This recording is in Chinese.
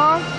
啊